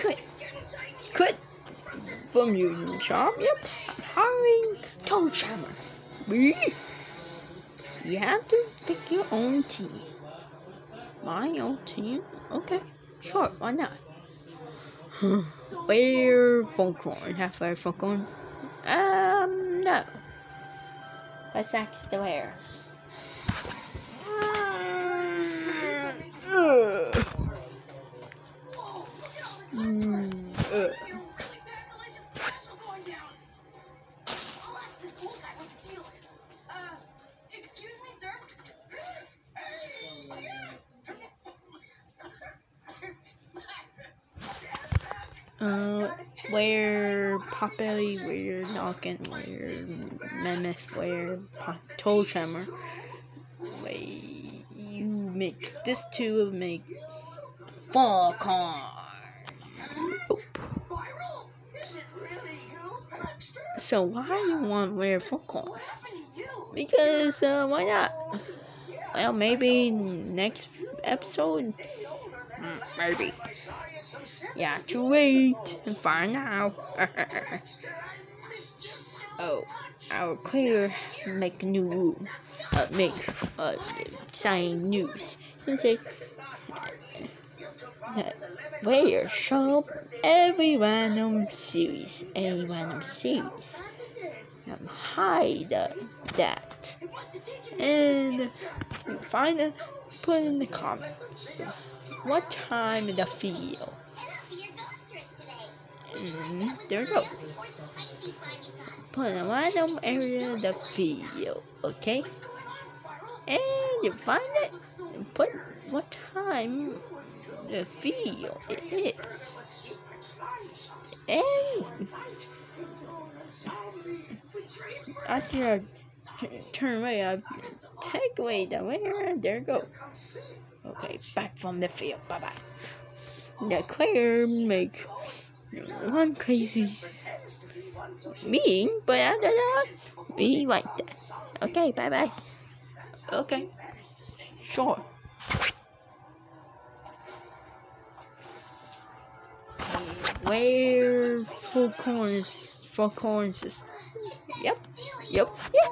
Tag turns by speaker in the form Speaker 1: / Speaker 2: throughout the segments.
Speaker 1: Quit. Quit. From Union Shop. Yep. Hiring Toe Charmer. Me? You have to pick your own team. My own team? Okay. Sure, why not? Where Funcorn? Have I Funcorn? Um, no. Let's ask the wares. Uh. Where Popeye, where Knockin, where Mammoth, where Toe Tremor. Wait, you mix this two make Falcon. So why you want to wear Falcon? Because uh, why not? Well, maybe next episode. Mm, maybe. Yeah, to wait and find out. oh, our clear make new uh, make uh sign news. You say that where shop every random series, every random series. Um, hide that and find it, put in the comments what time the field. Mm, there we go. Put a random area the field, okay? And you find it and put what time the field it is. And after I turn away, I take away the where, there go. Okay, back from the field. Bye bye. The clear make one crazy mean, but after that, be like that. Okay, bye bye. Okay, sure. Where full corners, full corners. Yep, yep, yep.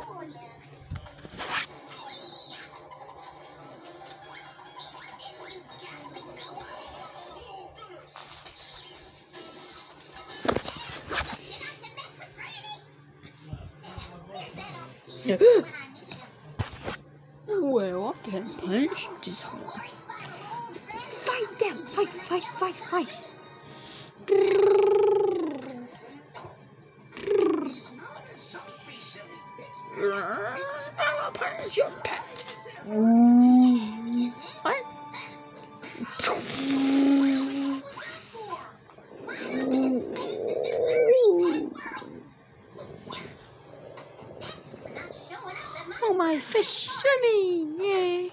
Speaker 1: well, I can punish this one. Fight them! Fight, fight, fight, fight! I'll punish your pet. What? Oh, my fish swimming! Yay!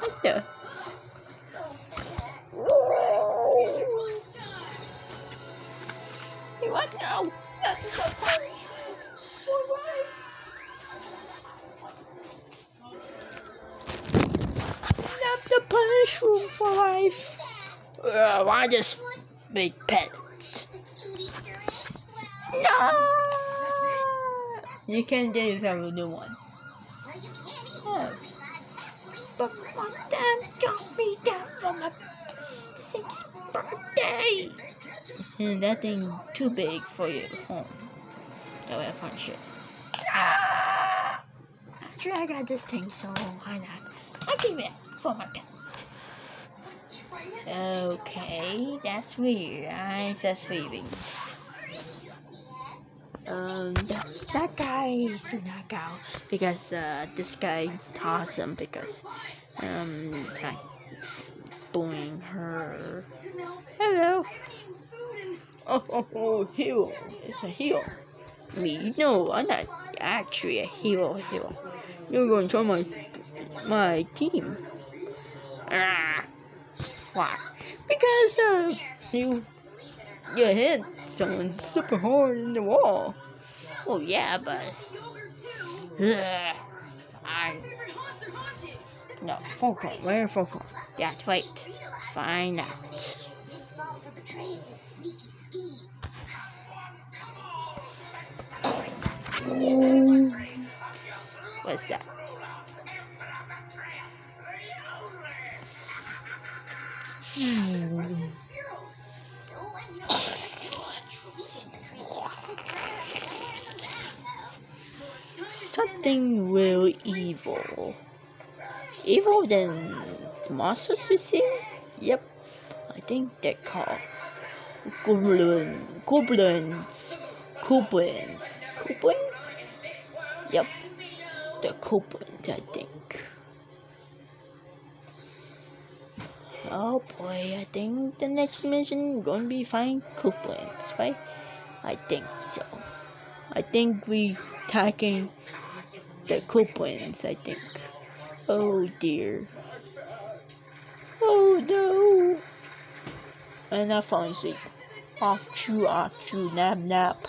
Speaker 1: What the? Hey, what? That's so funny! Not the punish room for life. Uh, why just big pet? No! You can get yourself a new one. Oh. But my dad got me down for my sixth birthday. And that thing too big for you. home. That way I punch it. Ah! After I got this thing, so why not? I'll give it for my pet. Okay, that's weird. I'm just sweeping. Um, that, guy is a knockout because uh, this guy awesome because um, like bullying her. Hello. Oh, oh, oh, hero. It's a hero. Me? No, I'm not actually a hero. Hero. You're going to my my team. Ah. Why? Because uh, you you hit someone super hard in the wall. Well, yeah, but ugh, No, Falcon. Where Falcon? That's right. Find out. What's that? Something real evil. Evil than monsters we see? Yep. I think they're called goblin, goblins, goblins, goblins. Yep, the goblins. I think. Oh boy, I think the next mission gonna be find goblins, right? I think so. I think we tagging the goblins. I think. Oh dear. Oh no. And I found it. Achoo, achoo, nap, nap.